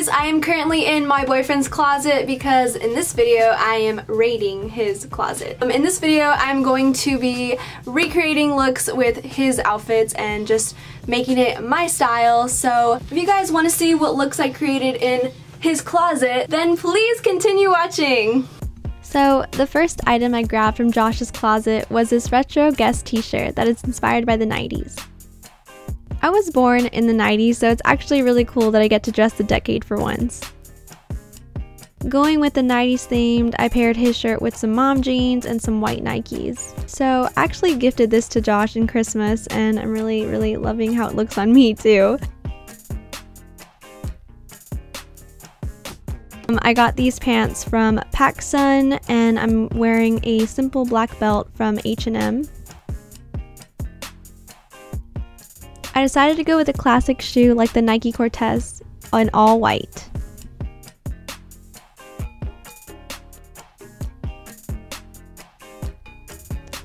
guys, I am currently in my boyfriend's closet because in this video I am raiding his closet. Um, in this video I'm going to be recreating looks with his outfits and just making it my style. So if you guys want to see what looks I created in his closet, then please continue watching. So, the first item I grabbed from Josh's closet was this retro Guess t shirt that is inspired by the 90s. I was born in the 90s, so it's actually really cool that I get to dress the decade for once. Going with the 90s themed, I paired his shirt with some mom jeans and some white Nikes. So I actually gifted this to Josh in Christmas and I'm really, really loving how it looks on me too. Um, I got these pants from PacSun and I'm wearing a simple black belt from H&M. I decided to go with a classic shoe like the Nike Cortez in all white.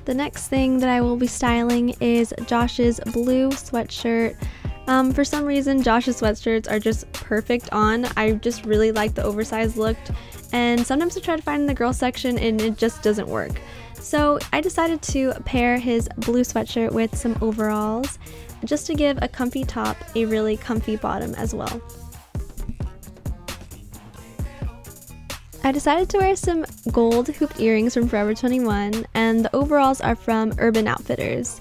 The next thing that I will be styling is Josh's blue sweatshirt. Um, for some reason, Josh's sweatshirts are just perfect on. I just really like the oversized look, and sometimes I try to find in the girl section and it just doesn't work. So I decided to pair his blue sweatshirt with some overalls just to give a comfy top a really comfy bottom as well. I decided to wear some gold hooped earrings from Forever 21 and the overalls are from Urban Outfitters.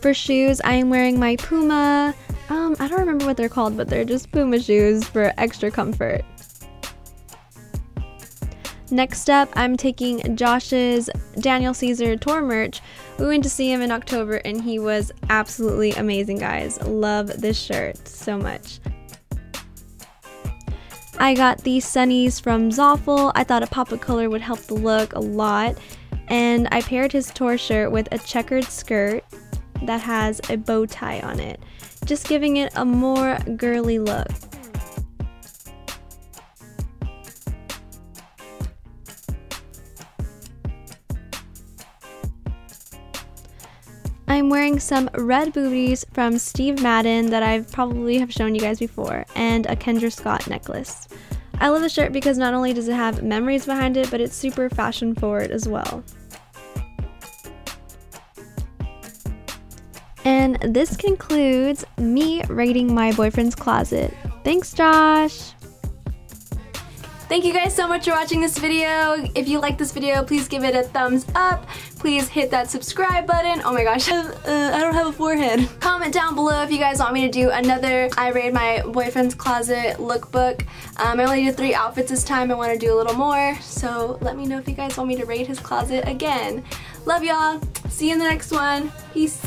For shoes, I am wearing my Puma, um, I don't remember what they're called, but they're just Puma shoes for extra comfort. Next up, I'm taking Josh's Daniel Caesar tour merch. We went to see him in October and he was absolutely amazing, guys. Love this shirt so much. I got these sunnies from Zaful. I thought a pop of color would help the look a lot. And I paired his tour shirt with a checkered skirt that has a bow tie on it, just giving it a more girly look. I'm wearing some red booties from Steve Madden that I've probably have shown you guys before, and a Kendra Scott necklace. I love the shirt because not only does it have memories behind it, but it's super fashion forward as well. And this concludes me raiding my boyfriend's closet. Thanks, Josh! Thank you guys so much for watching this video. If you like this video, please give it a thumbs up. Please hit that subscribe button. Oh my gosh, uh, I don't have a forehead. Comment down below if you guys want me to do another I Raid My Boyfriend's Closet lookbook. Um, I only did three outfits this time. I want to do a little more. So let me know if you guys want me to raid his closet again. Love y'all. See you in the next one. Peace.